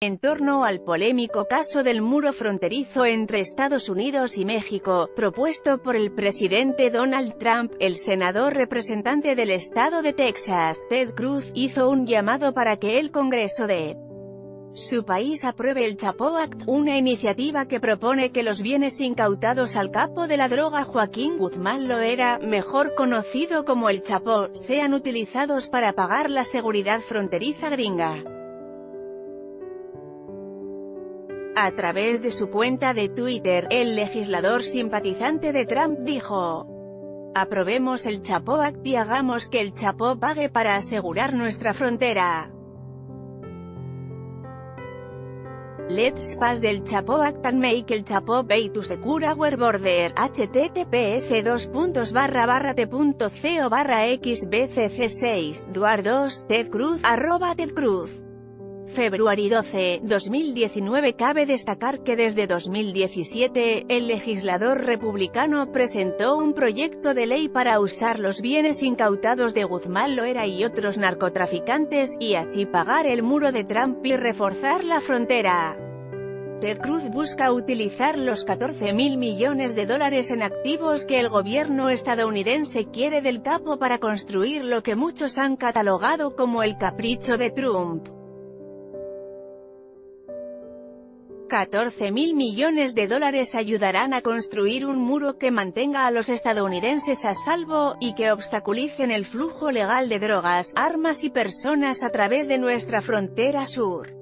En torno al polémico caso del muro fronterizo entre Estados Unidos y México, propuesto por el presidente Donald Trump, el senador representante del estado de Texas, Ted Cruz, hizo un llamado para que el Congreso de su país apruebe el Chapo Act, una iniciativa que propone que los bienes incautados al capo de la droga Joaquín Guzmán Loera, mejor conocido como el Chapo, sean utilizados para pagar la seguridad fronteriza gringa. A través de su cuenta de Twitter, el legislador simpatizante de Trump dijo, Aprobemos el Chapo Act y hagamos que el Chapo pague para asegurar nuestra frontera. Let's pass del Chapo Act and make el Chapo pay to secure our border, https dos puntos barra barra t.co barra xbcc6, duar 2, Ted Cruz, arroba Ted Cruz. February 12, 2019 Cabe destacar que desde 2017, el legislador republicano presentó un proyecto de ley para usar los bienes incautados de Guzmán Loera y otros narcotraficantes, y así pagar el muro de Trump y reforzar la frontera. Ted Cruz busca utilizar los 14 mil millones de dólares en activos que el gobierno estadounidense quiere del capo para construir lo que muchos han catalogado como el capricho de Trump. 14 mil millones de dólares ayudarán a construir un muro que mantenga a los estadounidenses a salvo, y que obstaculicen el flujo legal de drogas, armas y personas a través de nuestra frontera sur.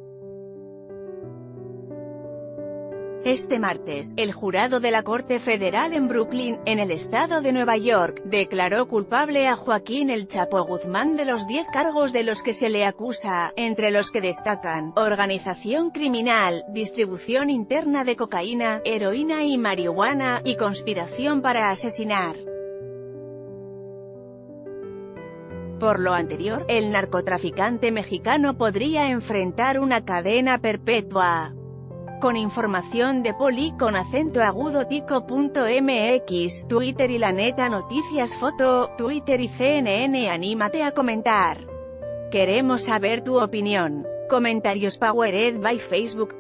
Este martes, el jurado de la Corte Federal en Brooklyn, en el estado de Nueva York, declaró culpable a Joaquín El Chapo Guzmán de los 10 cargos de los que se le acusa, entre los que destacan, organización criminal, distribución interna de cocaína, heroína y marihuana, y conspiración para asesinar. Por lo anterior, el narcotraficante mexicano podría enfrentar una cadena perpetua con información de Poli con acento agudo tico.mx, Twitter y la neta noticias foto, Twitter y CNN anímate a comentar. Queremos saber tu opinión. Comentarios Powered by Facebook.